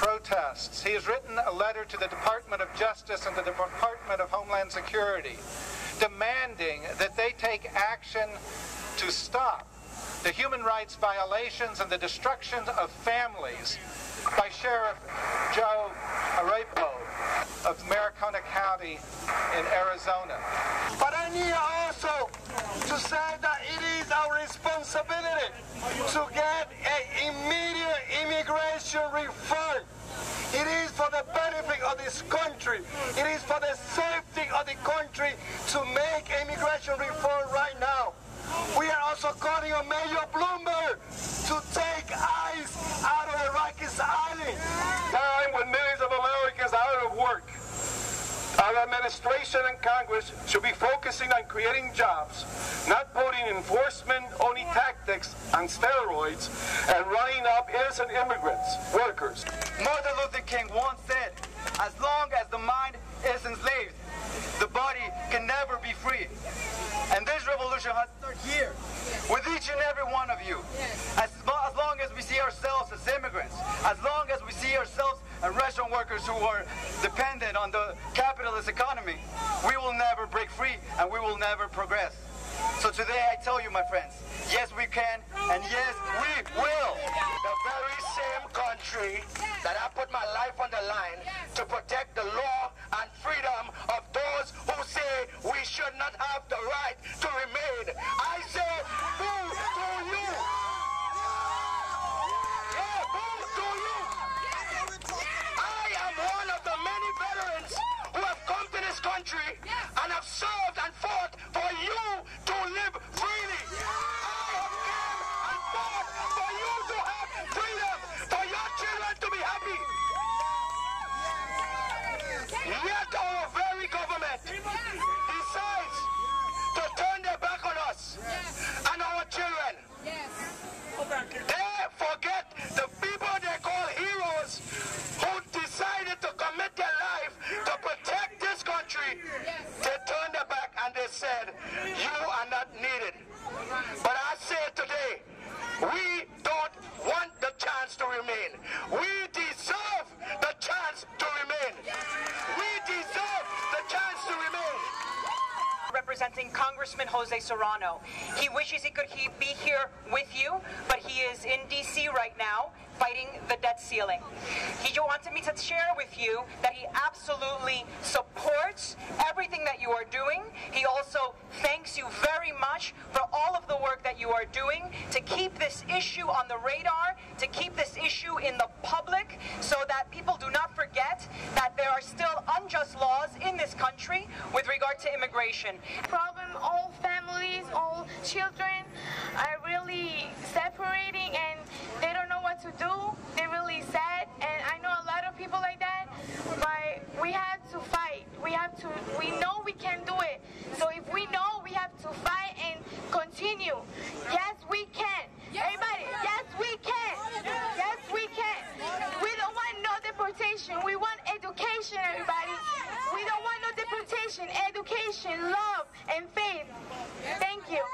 protests, he has written a letter to the Department of Justice and to the Department of Homeland Security demanding that they take action to stop the human rights violations and the destruction of families by Sheriff Joe Arpaio of Maricopa County in Arizona. But I need also to say that it is our responsibility to get an immediate immigration reform. It is for the benefit of this country. It is for the safety of the country to make immigration reform right now. We are also calling on Mayor Bloomberg to take ICE out of the Rikers Island. time when millions of Americans are out of work. Our administration and Congress should be focusing on creating jobs, not putting enforcement-only tactics on steroids and running up innocent immigrants, workers. Martin Luther King once said, as long as the mind is enslaved, the body can never be free. And this revolution has started here, with each and every one of you. As, lo- as long as we see ourselves as immigrants, as long as we see ourselves as restaurant workers who are dependent on the capitalist economy, we will never break free and we will never progress. So today I tell you, my friends, yes we can, and yes we will. The very same country that I put my life on the line to protect the law and freedom of those who say we should not have the right to remain. I say, we don't want the chance to remain. We representing Congressman Jose Serrano. He wishes he could he be here with you, but he is in D.C. right now fighting the debt ceiling. He wanted me to share with you that he absolutely supports everything that you are doing. He also thanks you very much for all of the work that you are doing to keep this issue on the radar, to keep this issue in the public, so that people do not forget there are still unjust laws in this country with regard to immigration. problem all families all children are really separating and they don't know what to do they're really sad and i know a lot of people like that but we have to fight we have to we know we can do it so if we know we have to fight and continue yes we can everybody yes we can yes we can we don't want no deportation we want education education, everybody. We don't want no deportation. Education, love, and faith. Thank you.